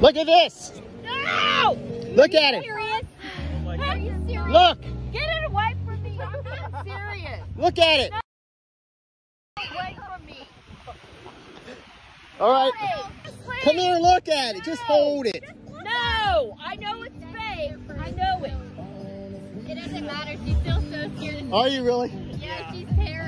Look at this! No! Look at it! Look! Get it away from me! I'm not serious! Look at it! No. Away from me! All right. Come here, look at it. Just hold it. No, I know it's fake. I know it. It doesn't matter. She's still so scared. Are you really? Yeah, she's terrified.